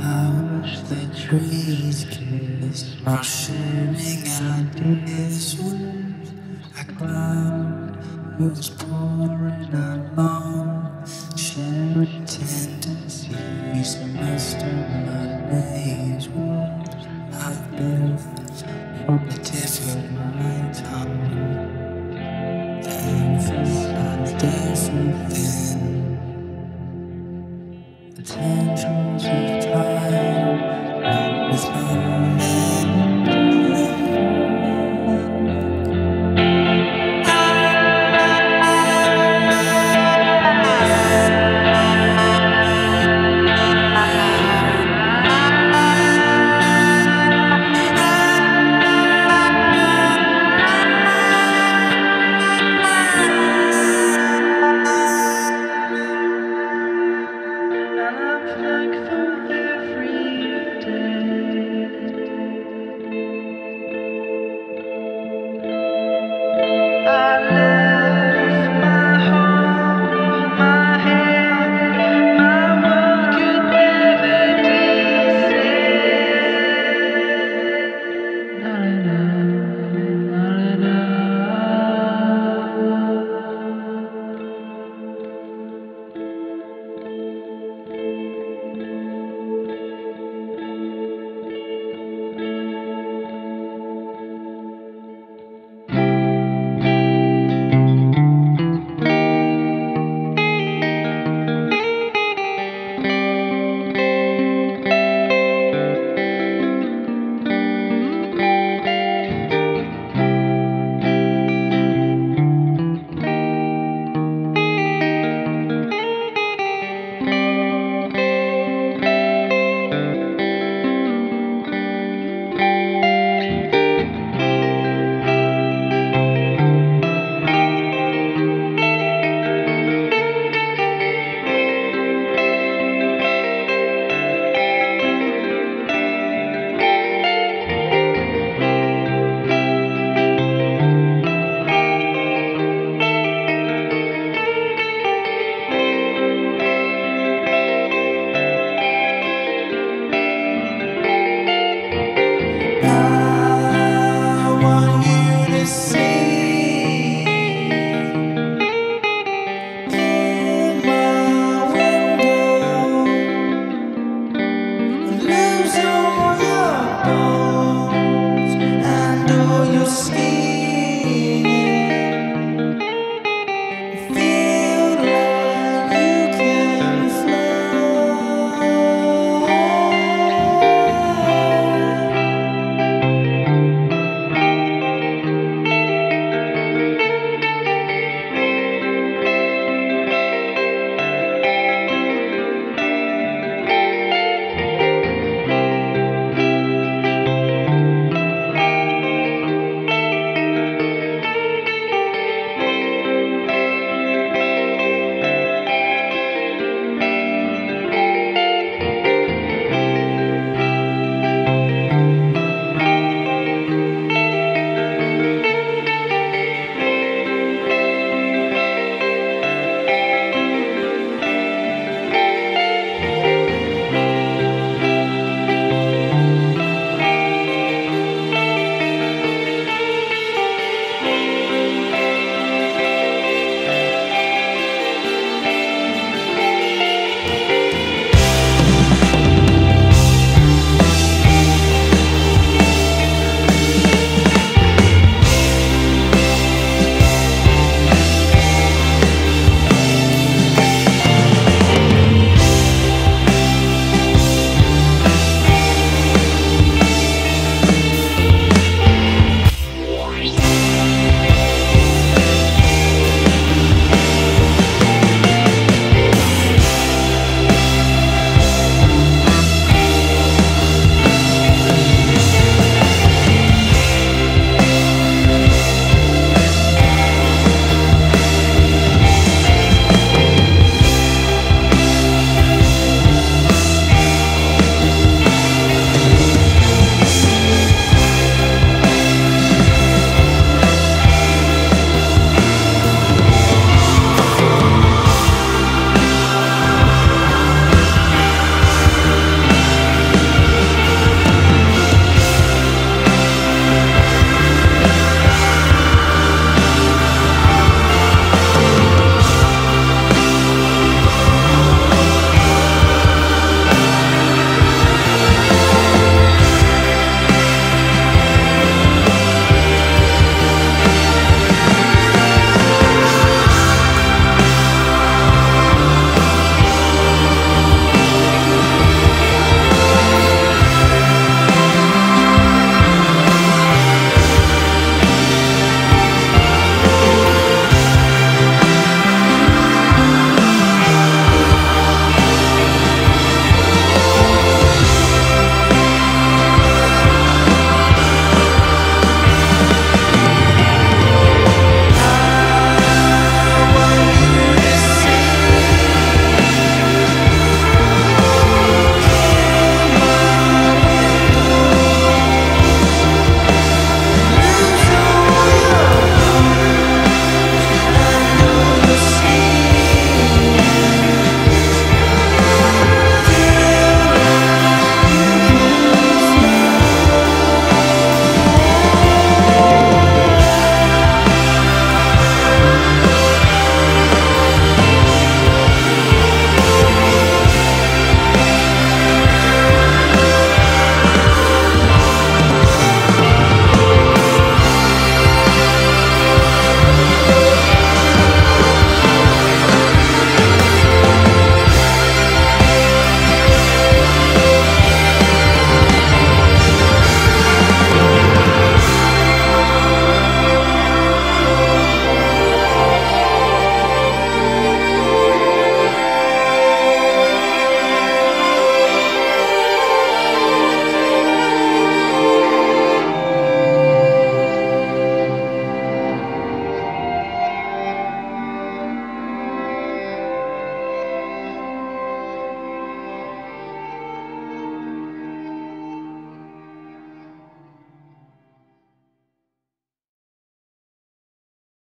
I wish the trees kissed our sharing ideas with a cloud was pouring along,